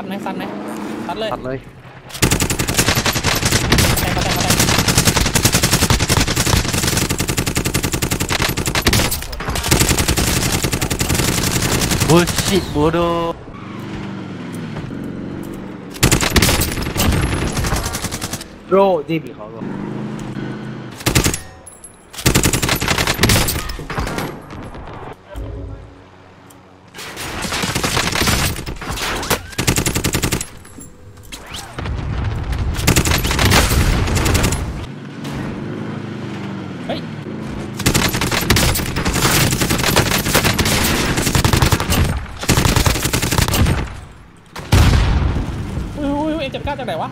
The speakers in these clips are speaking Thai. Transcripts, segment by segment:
ซัดไหมซัดไหมซัดเลยตัดเลยบูชิบูโดโรดีบีเขาโร จ็ดเก้าจากไหนวะ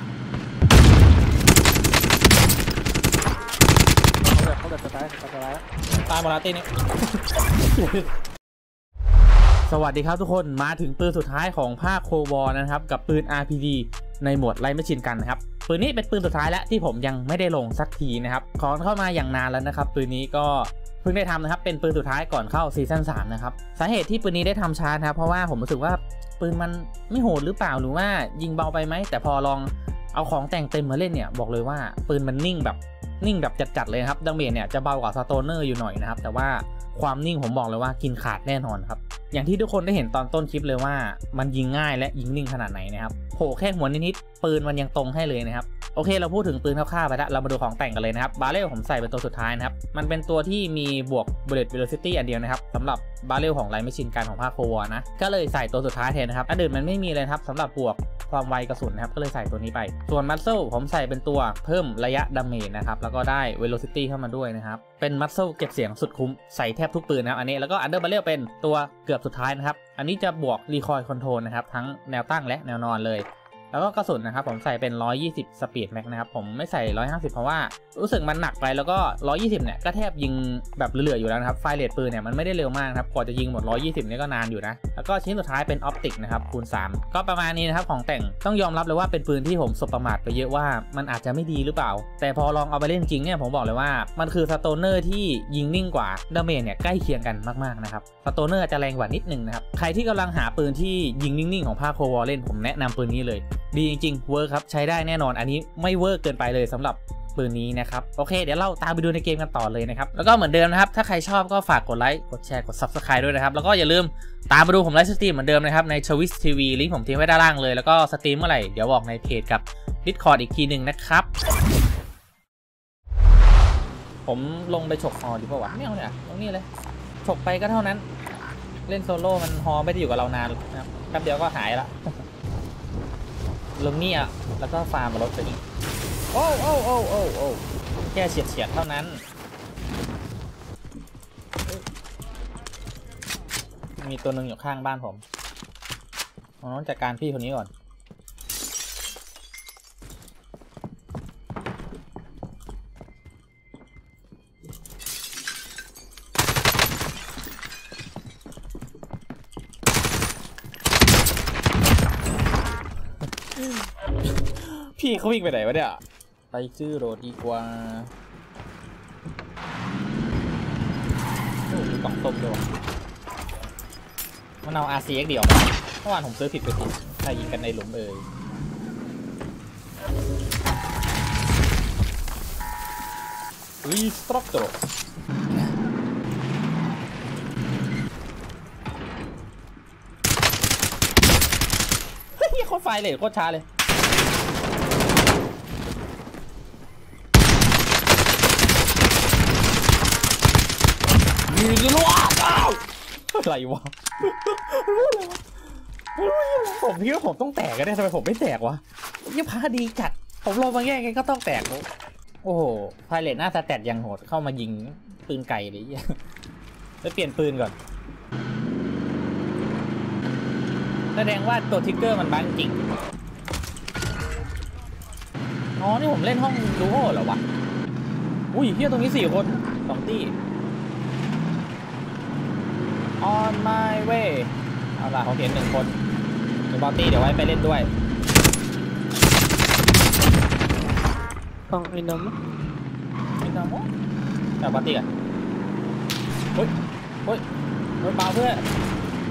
เขาแบบเขาแบบสไตล์สไตล์ตายหมดแล้วตีนี้สวัสดีครับทุกคนมาถึงปืนสุดท้ายของภาคโควอนะครับ กับปืน RPG ในโหมดไล่ไม่ชินกันนะครับปืนนี้เป็นปืนสุดท้ายแล้วที่ผมยังไม่ได้ลงสักทีนะครับขอเข้ามาอย่างนานแล้วนะครับ ปืนนี้ก็ เพิ่งได้ทำนะครับ เป็นปืนสุดท้ายก่อนเข้าซีซั่น3นะครับ สาเหตุที่ปืนนี้ได้ทำช้านะครับ เพราะว่าผมรู้สึกว่าปืนมันไม่โหดหรือเปล่าหรือว่ายิงเบาไปไหม แต่พอลองเอาของแต่งเต็มมาเล่นเนี่ยบอกเลยว่าปืนมันนิ่งแบบนิ่งแบบจัดๆเลยนะครับ damage เนี่ยจะเบากว่า Stoner อยู่หน่อยนะครับ แต่ว่าความนิ่งผมบอกเลยว่ากินขาดแน่นอนครับอย่างที่ทุกคนได้เห็นตอนต้นคลิปเลยว่า มันยิงง่ายและยิงนิ่งขนาดไหนนะครับโผล่แค่หัวนิดๆปืนมันยังตรงให้เลยนะครับ โอเคเราพูดถึงปืนคร่าวๆไปแล้วเรามาดูของแต่งกันเลยนะครับบาเรลผมใส่เป็นตัวสุดท้ายนะครับ มันเป็นตัวที่มีบวก bullet velocity อันเดียวนะครับสำหรับบาเรลของ light machine gun ของภาค Cold War นะ ก็เลยใส่ตัวสุดท้ายแทนนะครับอันอื่นมันไม่มีเลยครับสำหรับบวกความไวกระสุนนะครับก็เลยใส่ตัวนี้ไป ส่วน muzzle ผมใส่เป็นตัวเพิ่มระยะ damage นะครับแล้วก็ได้ velocity เข้ามาด้วยนะครับเป็น muzzle เก็บเสียงสุดคุ้มใส่แทบทุกปืนนะครับอันนี้แล้วก็ underbarrel เป็นตัวเกือบสุดท้ายนะครับอันนี้จะบวก recoil control นะครับทั้งแนวตั้งและแนวนอนเลย แล้วก็กระสุนนะครับผมใส่เป็น 120 speed mag นะครับผมไม่ใส่ 150 เพราะว่ารู้สึกมันหนักไปแล้วก็ 120 เนี่ยก็แทบยิงแบบเหลือๆอยู่แล้วนะครับ fire rate ปืนเนี่ยมันไม่ได้เร็วมากครับกว่าจะยิงหมด 120เนี่ยก็นานอยู่นะ แล้วก็ชิ้นสุดท้ายเป็น optic นะครับคูณ 3 ก็ประมาณนี้นะครับของแต่งต้องยอมรับเลยว่าเป็นปืนที่ผมสบประมาทไปเยอะว่ามันอาจจะไม่ดีหรือเปล่า แต่พอลองเอาไปเล่นจริงเนี่ยผมบอกเลยว่ามันคือ Stoner ที่ยิงนิ่งกว่า damage เนี่ยใกล้เคียงกันมากๆนะครับ Stoner จะแรงกว่านิดนึงนะครับใครที่กำลังหาปืนที่ยิงนิ่งๆของภาค Cold War เล่นผมแนะนำปืนนี้เลยดีจริงๆ work ครับใช้ได้แน่นอนอันนี้ไม่เวอร์เกินไปเลยสำหรับปืนนี้นะครับ โอเค เดี๋ยวเราตามไปดูในเกมกันต่อเลยนะครับ แล้วก็เหมือนเดิมนะครับ ถ้าใครชอบก็ฝากกดไลค์ กดแชร์ กด Subscribe ด้วยนะครับ แล้วก็อย่าลืมตามมาดูผม live stream เหมือนเดิมนะครับ ใน Twitch TV ลิงก์ผมทิ้งไว้ด้านล่างเลย แล้วก็ stream เมื่อไหร่เดี๋ยวบอกในเพจกับ Discord อีกทีหนึ่งนะครับ ผมลงไปฉกฮอดีกว่าวะไม่เอาเนี่ยตรงนี้เลยฉกไปก็เท่านั้น เล่นโซโล่มันฮอไม่ได้อยู่กับเรานานนะครับแป๊บเดียวก็หายละ ลงนี่อะแล้วก็ฟาร์มรถไปอีกโอ้โอ้โอ้โอ้โอ้แค่เฉียดเฉียดๆเท่านั้น มีตัวหนึ่งอยู่ข้างบ้านผมผมต้องจัดการพี่คนนี้ก่อน พี่เขาวิ่งไปไหนวะเนี่ย ไปซื้อโรดีกว่าโอ้กล่องส้มด้วยว่ะมันเอา RCX เดียวมาเมื่อวานผมซื้อผิดไปผิดใครยิงกันในหลุมเอ่ยรีสตรัคเตอร์เฮ้ยโคตรไฟเลยโคตรช้าเลย ยืนรัวอ้าวอะไรวะผมคิดว่าผมต้องแตกกันแน่ทำไมผมไม่แตกวะยี่พาดีจัด ผมลงมาแย่งไงก็ต้องแตก โอ้โหพายเลตหน้าสแตทยังโหดเข้ามายิงปืนไก่เลยเหี้ยไปเปลี่ยนปืนก่อน แสดงว่าตัวทิกเกอร์มันบังจริง อ๋อ นี่ผมเล่นห้องดูโอเหรอวะ อุ้ยเฮียตรงนี้สี่คนสองตี้ on my way เอาล่ะเขาเห็นหนึ่งคนเดี๋ยวบอตตี้เดี๋ยวไว้ไปเล่นด้วย放ไอ้น้ไม่ต้องมั้งเดี๋ยวบอตตี้กันเฮ้ยเฮ้ยเฮ้ยเบาเพื่อน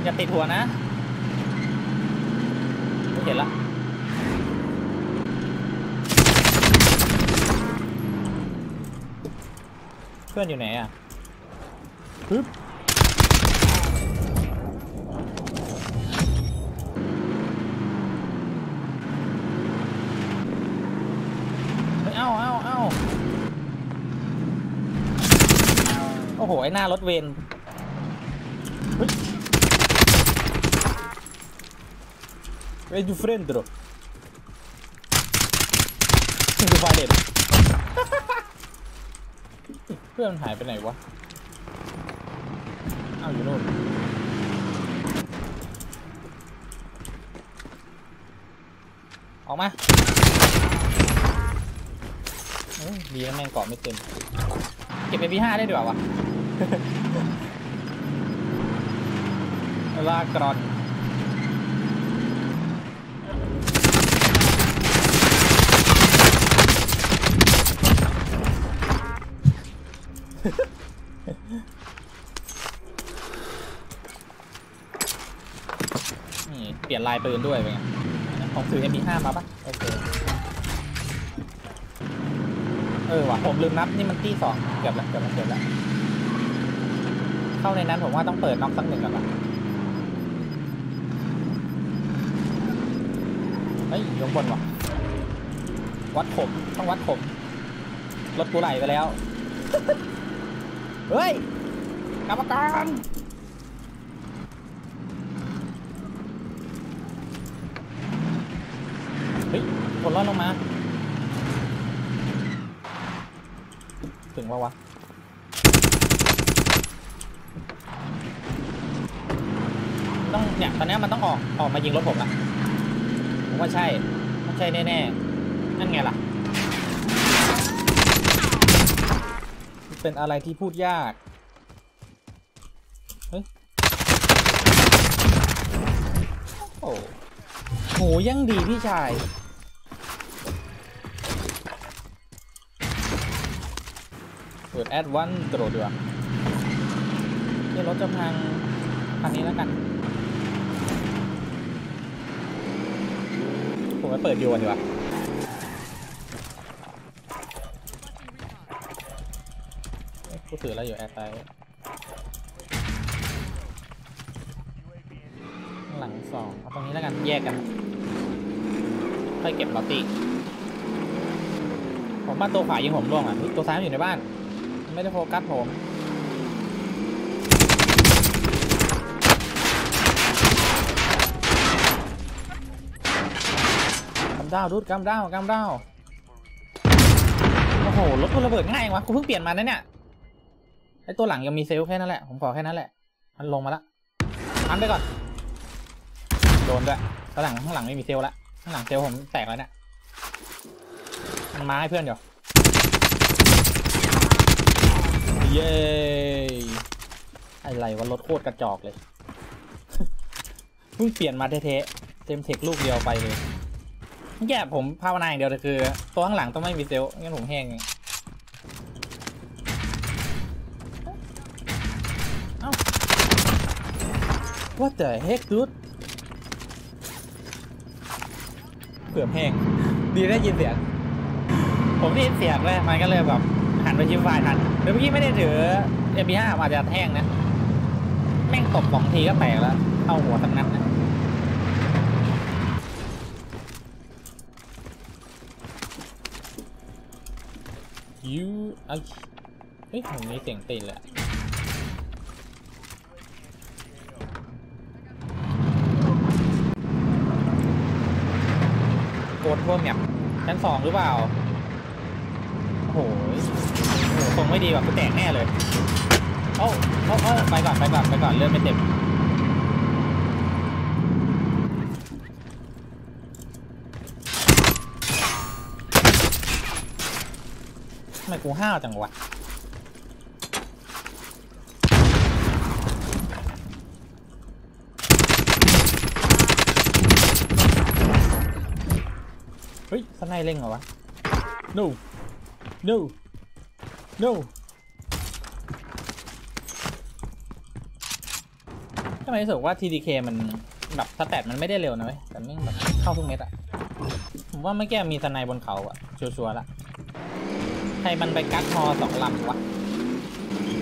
อย่าติดหัวนะเห็นละเพื่อนอยู่ไหนอะปึ๊บเฮ้ยเอ้าเอ้าเอ้า โอ้โหไอ้หน้ารถเวนเฮ้ย Where's your friend bro ดูไฟเด็ดเพื่อนมันหายไปไหนวะอ้าวอยู่โน่นออกมาเฮ้ยดีนะแม่งเกาะไม่เต็ม เก็บไปพีห้าได้ดีกว่าวะ ลากรอนนี่เปลี่ยนลายปืนด้วยเป็นไงผมถือ MP5 มาปะโอเคเออว่ะผมลืมนับนี่มันที่สองเกือบละเกือบละเกือบละ เข้าในนั้นผมว่าต้องเปิดน็อกสักหนึ่งก่อนละเฮ้ยยงบนว่ะ วัดผมต้องวัดผมรถกูไหลไปแล้ว เฮ้ยกรรมการเฮ้ยคนรอดลงมา ถึงว่าวะ ต้องเนี่ยตอนนี้มันต้องออกออกมายิงรถผมละผมว่าใช่ไม่ใช่แน่ๆนั่นไงล่ะ เป็นอะไรที่พูดยากเฮ้ยโอ้โหยังดีพี่ชายเปิดแอดวันโดดดีกว่าเดี๋ยวรถจะพังคันนี้แล้วกัน ผมไปเปิดโยนดีกว่าเอ๊ะกูถืออะไรอยู่แอร์ไซหลังสองเอาตรงนี้แล้วกันแยกกัน ค่อยเก็บลอตตี้ผมบ้านตัวขวายิงผมร่วงอะตัวซ้ายอยู่ในบ้าน ไม่ได้โฟกัสผมำดาวดูดกำดาวกำดาวโอ้โหรถกูระเบิดง่ายวะกูเพิ่งเปลี่ยนมานะเนี่ยไอตัวหลังยังมีเซลแค่นั้นแหละผมขอแค่นั้นแหละ มันลงมาละอันไปก่อน โดนด้วยตัวหลังข้างหลังไม่มีเซลละข้างหลังเซลผมแตกแล้วเนี่ยมันมาให้เพื่อนเดี๋ยวเย้อะไรวะรถโคตรกระจอกเลยเพิ่งเปลี่ยนมาเทะเต็มเทคลูกเดียวไปเลย แย่ผมภาวนาอย่างเดียวเลยคือ ตัวข้างหลังต้องไม่มีเซลล์งั้นผมแห้งไงเอ้า What the heck dude เกือบแห้ง ดีได้ยินเสียง ผมได้ยินเสียงเลยมันก็เลยแบบหันไปยิ้มฝ่ายทันเดี๋ยวเมื่อกี้ไม่ได้ถือ MP5 อาจจะแห้งนะ แม่งตบสองทีก็แตกแล้ว เข้าหัวทั้งนั้นนะ ยูไอเฮ้ยผมมีเสียงตีนเลยอะโกดทั่วแมปชั้นสองหรือเปล่า โอ้โหโอ้โหทรงไม่ดีแบบกูแตกแน่เลยโอ้โอ้โอ้ไปก่อน ไปก่อน ไปก่อน เลื่อนไม่เต็ม ไมกูห้าวจังวะเฮ้ยสไนเร่งเหรอวะ no no no ทำไมรู้สึกว่า TDK มันแบบสแตทมันไม่ได้เร็วนะเว้ยแต่ม่งแบบเข้าทุกเม็ดอะผมว่าเมื่อกี้มีสไนบนเขาอะชัวร์ๆละ รมันไปกัดฮอสองลำวะ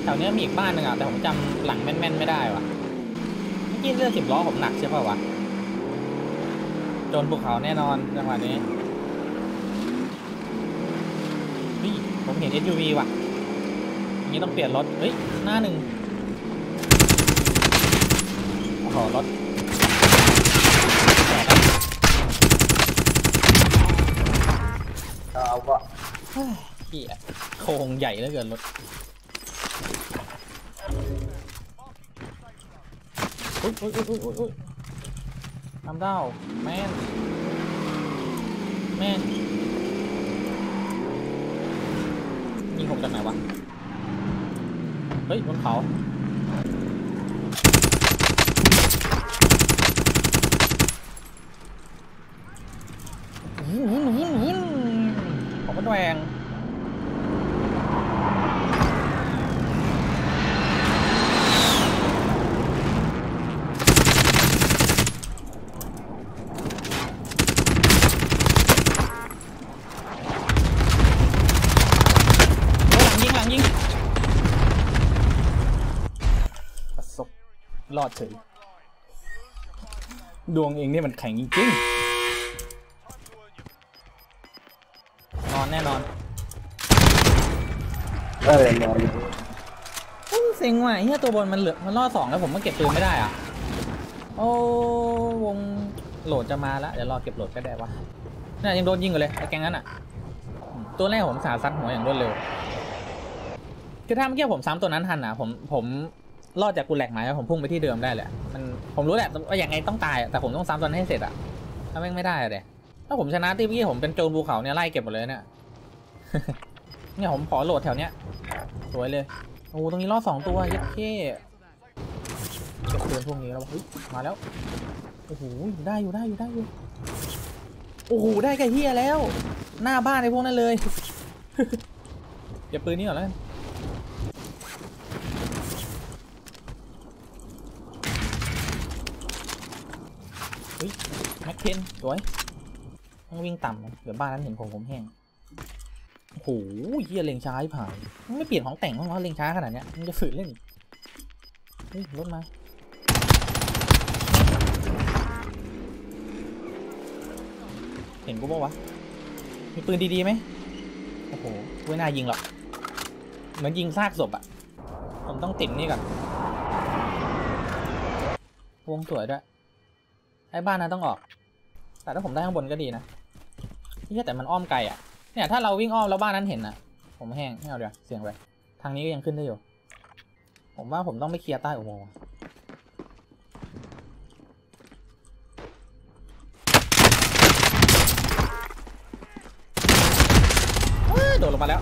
แถวเนี้ยมีอีกบ้านหนึ่งอะแต่ผมจำหลังแม่นๆไม่ได้วะเมื่อกี้เรื่องสิบล้อผมหนักใช่ป่าวะโจนภูเขาแน่นอนจังหวะนี้เฮ้ยผมเห็น SUV ว่ะอย่างนี้ต้องเปลี่ยนรถเฮ้ยหน้าหนึ่งโอ้โหรถเอาวะเหี้ยโครงใหญ่เหลือเกินรถอุ้ยอุ้ยอุ้ยอุ้ยอุ้ยทำดาวแม่นแม่นยิงผมจากไหนวะ เฮ้ยบนเขาหืมหืมหืมหืมผมก็แดง โอ้หลังยิงหลังยิงประสบ รอดเฉย ดวงเองนี่มันแข็งจริงนอนแน่นอน เออนอนอุ้ยเซ็งว่ะเฮียตัวบนมันเหลือมันรอดสองแล้วผมมาเก็บปืนไม่ได้อะ โอ้วงโหลดจะมาแล้วเดี๋ยวรอเก็บโหลดก็ได้วะน่ายังโดนยิงอยู่เลยไอ้แกงนั้นอะ ตัวแรกผมสาซัดหัวอย่างรวดเร็ว คือถ้าเมื่อกี้ผมซ้ำตัวนั้นทันนะผมผม รอดจากกูแหลกไหมแล้วผมพุ่งไปที่เดิมได้เลยอะมันผมรู้แหละว่าอย่างไงต้องตายแต่ผมต้องซ้ำตัวนั้นให้เสร็จอะถ้าแม่งไม่ได้อะเดี๋ยถ้าผมชนะที่เมื่ผมเป็นโจรภูเขาเนี่ยไล่เก็บหมดเลยเนี่ยเนี่ยผมขอโหลดแถวเนี้ยสวยเลยโอ้ตรงนี้รอดสองตัวยัดเข้เก็บปืนพวกนี้แล้วเฮ้ยมาแล้วโอ้โหได้อยู่ได้อยู่ได้อยู่โอ้โหได้ไก่เฮียแล้ว หน้าบ้านไอ้พวกนั้นเลยเก็บปืนนี้ก่อนแล้ว เฮ้ยแม็กเทนสวยต้องวิ่งต่ำเดี๋ยวบ้านนั้นเห็นผมผมแห้งโอ้โหเฮียเล็งช้าให้ผ่านไม่เปลี่ยนของแต่งบ้งวะเล็งช้าขนาดเนี้ยมันจะฝืนเล่นเฮ้ยรถมาเห็นกูปะวะ มีปืนดีๆไหมโอ้โหไม่น่ายิงหรอก เหมือนยิงซากศพอะผมต้องติดนี่ก่อนวงสวยด้วย ไอ้บ้านนั้นต้องออก แต่ถ้าผมได้ข้างบนก็ดีนะนี่แต่มันอ้อมไกลอะ เนี่ยถ้าเราวิ่งอ้อมแล้วบ้านนั้นเห็นอะผมแห้งไม่เอาเดี๋ยวเสียงไป ทางนี้ก็ยังขึ้นได้อยู่ ผมว่าผมต้องไม่เคลียร์ใต้อุโมงค์โดดลงมาแล้ว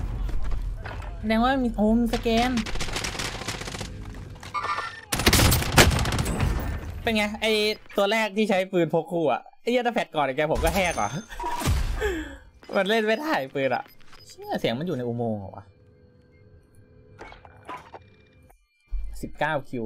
แสดงว่ามีโอ้มีสแกน เป็นไงไอตัวแรกที่ใช้ปืนพกคู่อะไอ้เหี้ยตาแฟดก่อนไอ้แกผมก็แหกอะมันเล่นไม่ได้ปืนอะเชื่อเสียงมันอยู่ในอุโมงค์เหรอวะสิบเก้าคิว